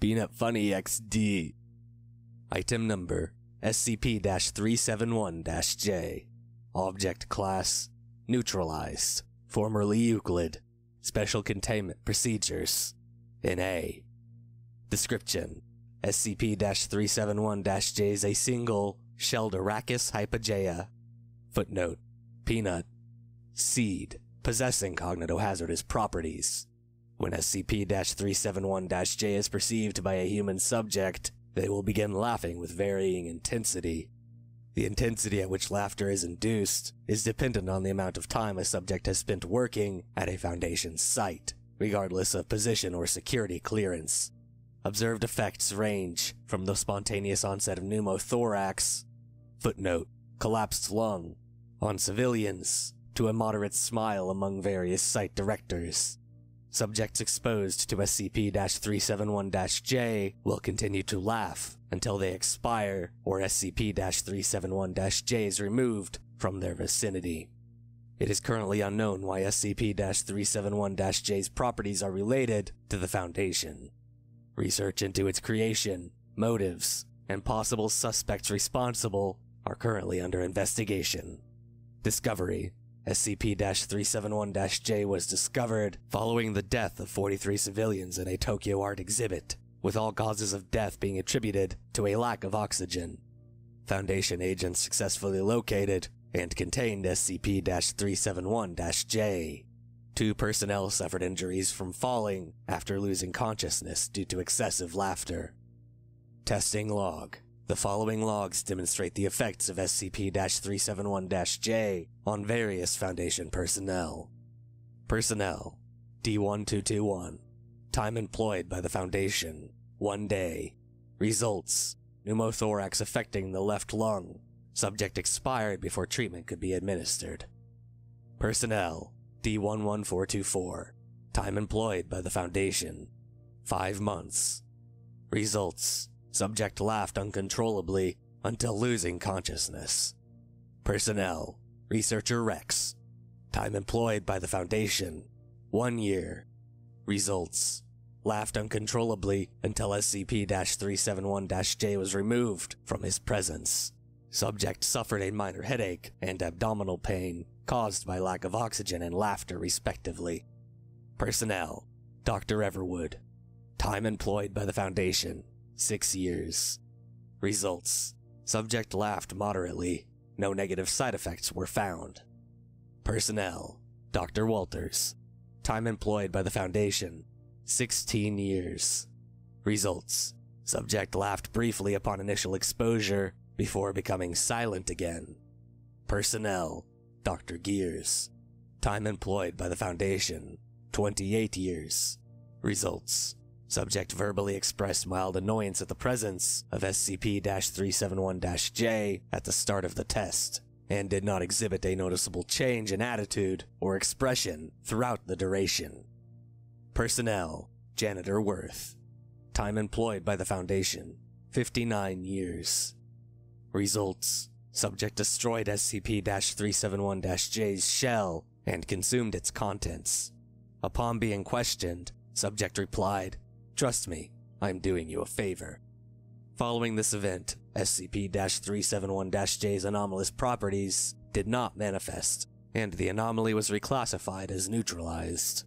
Peanut Funny XD. Item number SCP 371 J. Object Class Neutralized. Formerly Euclid. Special Containment Procedures. In A. Description SCP 371 J is a single shelled Arachis hypogaea. Footnote Peanut. Seed. Possessing cognitohazardous properties. When SCP 371 J is perceived by a human subject, they will begin laughing with varying intensity. The intensity at which laughter is induced is dependent on the amount of time a subject has spent working at a Foundation site, regardless of position or security clearance. Observed effects range from the spontaneous onset of pneumothorax, footnote, collapsed lung, on civilians, to a moderate smile among various site directors. Subjects exposed to SCP 371 J will continue to laugh until they expire or SCP 371 J is removed from their vicinity. It is currently unknown why SCP 371 J's properties are related to the Foundation. Research into its creation, motives, and possible suspects responsible are currently under investigation. Discovery SCP 371 J was discovered following the death of 43 civilians in a Tokyo art exhibit, with all causes of death being attributed to a lack of oxygen. Foundation agents successfully located and contained SCP 371 J. Two personnel suffered injuries from falling after losing consciousness due to excessive laughter. Testing log. The following logs demonstrate the effects of SCP 371 J on various Foundation personnel. Personnel D1221. Time employed by the Foundation 1 day. Results Pneumothorax affecting the left lung. Subject expired before treatment could be administered. Personnel D11424. Time employed by the Foundation 5 months. Results Subject laughed uncontrollably until losing consciousness. Personnel Researcher Rex. Time employed by the Foundation. One year. Results. Laughed uncontrollably until SCP 371 J was removed from his presence. Subject suffered a minor headache and abdominal pain caused by lack of oxygen and laughter, respectively. Personnel Dr. Everwood. Time employed by the Foundation. Six years. Results Subject laughed moderately. No negative side effects were found. Personnel Dr. Walters. Time employed by the Foundation 16 years. Results Subject laughed briefly upon initial exposure before becoming silent again. Personnel Dr. Gears. Time employed by the Foundation 28 years. Results Subject verbally expressed mild annoyance at the presence of SCP 371 J at the start of the test, and did not exhibit a noticeable change in attitude or expression throughout the duration. Personnel Janitor Worth. Time employed by the Foundation 59 years. Results Subject destroyed SCP 371 J's shell and consumed its contents. Upon being questioned, Subject replied, Trust me, I'm doing you a favor. Following this event, SCP 371 J's anomalous properties did not manifest, and the anomaly was reclassified as neutralized.